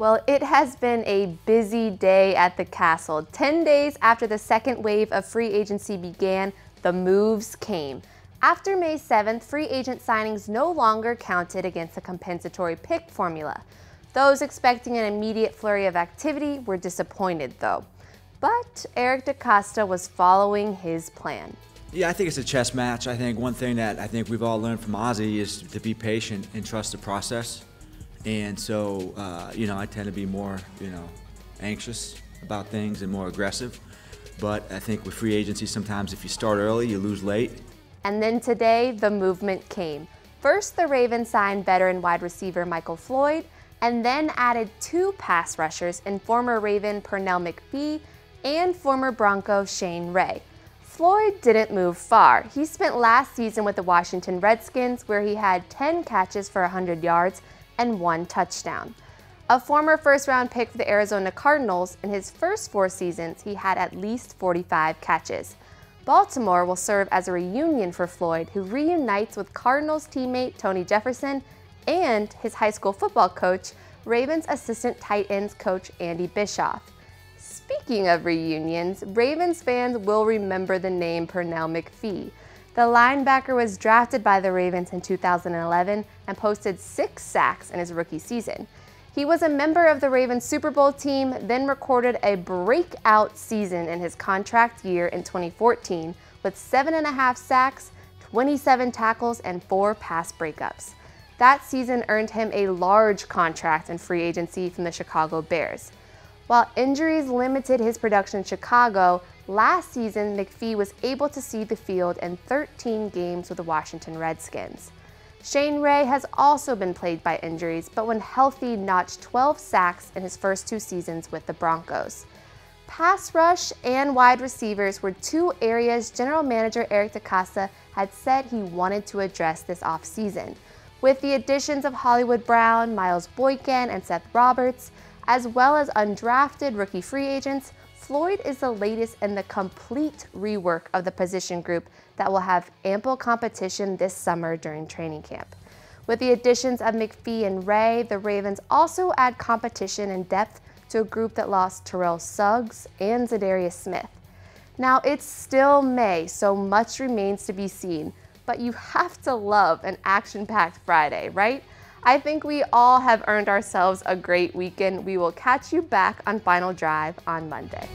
Well, it has been a busy day at the castle. 10 days after the second wave of free agency began, the moves came. After May 7th, free agent signings no longer counted against the compensatory pick formula. Those expecting an immediate flurry of activity were disappointed, though. But Eric DeCosta was following his plan. Yeah, I think it's a chess match. I think one thing that I think we've all learned from Ozzie is to be patient and trust the process. And so, uh, you know, I tend to be more, you know, anxious about things and more aggressive. But I think with free agency, sometimes if you start early, you lose late. And then today, the movement came. First, the Ravens signed veteran wide receiver Michael Floyd, and then added two pass rushers in former Raven Pernell McPhee and former Bronco Shane Ray. Floyd didn't move far. He spent last season with the Washington Redskins, where he had 10 catches for 100 yards and one touchdown. A former first round pick for the Arizona Cardinals, in his first four seasons, he had at least 45 catches. Baltimore will serve as a reunion for Floyd, who reunites with Cardinals teammate Tony Jefferson and his high school football coach, Ravens assistant tight ends coach Andy Bischoff. Speaking of reunions, Ravens fans will remember the name Pernell McPhee. The linebacker was drafted by the Ravens in 2011 and posted six sacks in his rookie season. He was a member of the Ravens Super Bowl team, then recorded a breakout season in his contract year in 2014 with seven and a half sacks, 27 tackles, and four pass breakups. That season earned him a large contract in free agency from the Chicago Bears. While injuries limited his production in Chicago, Last season, McPhee was able to see the field in 13 games with the Washington Redskins. Shane Ray has also been plagued by injuries, but when healthy, notched 12 sacks in his first two seasons with the Broncos. Pass rush and wide receivers were two areas general manager Eric DeCosta had said he wanted to address this offseason. With the additions of Hollywood Brown, Miles Boykin, and Seth Roberts, as well as undrafted rookie free agents, Floyd is the latest in the complete rework of the position group that will have ample competition this summer during training camp. With the additions of McPhee and Ray, the Ravens also add competition and depth to a group that lost Terrell Suggs and Za'Darius Smith. Now, it's still May, so much remains to be seen, but you have to love an action packed Friday, right? I think we all have earned ourselves a great weekend. We will catch you back on Final Drive on Monday.